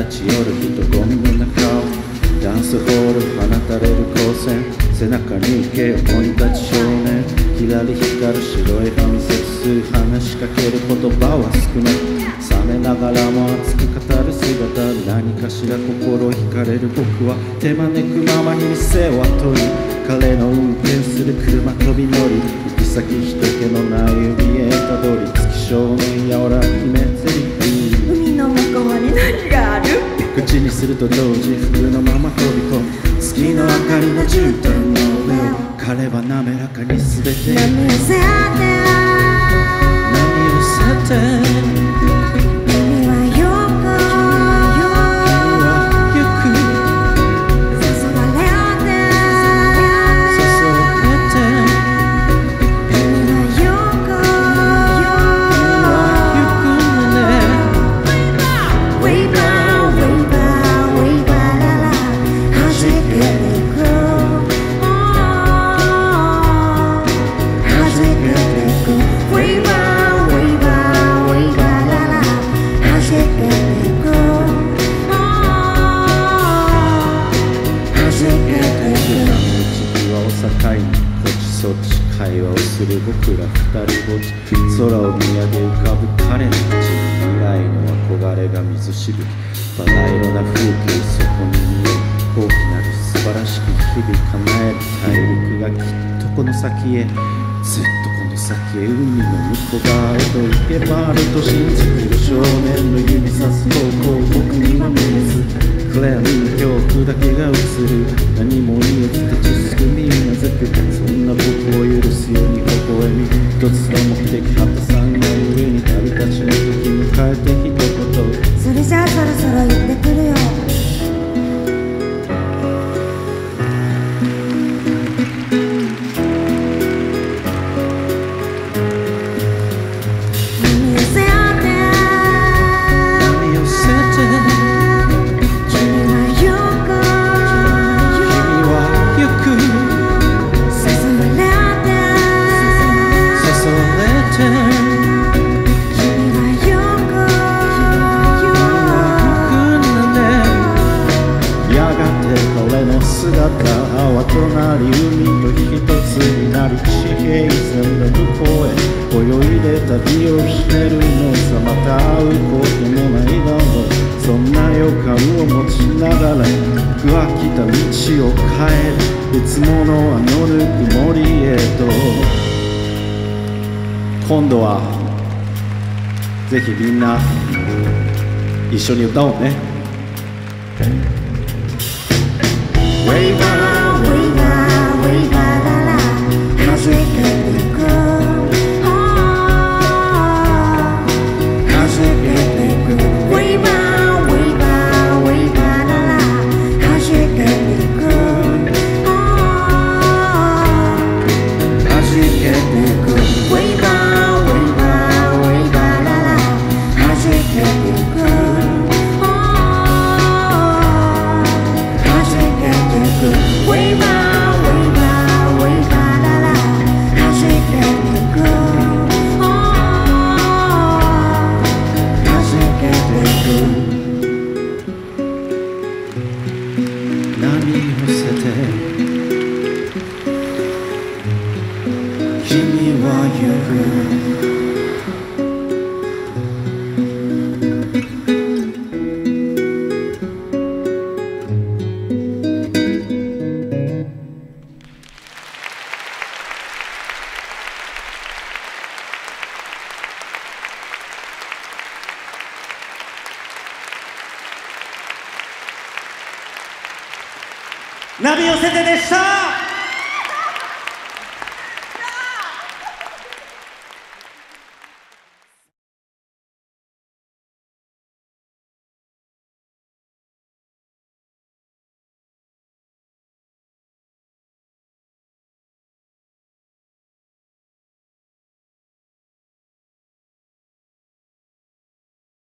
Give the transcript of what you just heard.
立ち寄る人混みの中ダンスホール放たれる光線背中に行けよ追い立ち少年キラリ光る白い髪節水話しかける言葉は少ない冷めながらも熱く語る姿何かしら心惹かれる僕は手招くままに店を後に彼の運転する車飛び乗り行き先人気のない指へたどり月少年やおら決めてにすると同時服のまま飛び込む。月の明かりの絨毯の上を彼は滑らかに全てる僕ら二人ぼっち空を見上げ浮かぶ彼の口未来の憧れが水しぶき。バラ色な風景そこに見える大きなる素晴らしき日々叶える大陸がきっとこの先へ。ずっとこの先へ。海の向こう側へ。と行けばあると信じてる少年の指さす方向僕には見えず。クレアに恐怖だけが映る。何も言えず立ちすくみづくそんな僕を許すように微笑み。一つの目的果たさんが上に旅立ちの時迎えて一言。それじゃあそろそろ言ってくる姿は隣海と一つになり地平線の向こうへ泳いで旅をしてるのさまた会うこともないだろうそんな予感を持ちながら僕は来た道を変えるいつものあのぬくもりへと今度はぜひみんな一緒に歌おうね Wait. 君を捨てて君は行く。ナビ寄せてでした。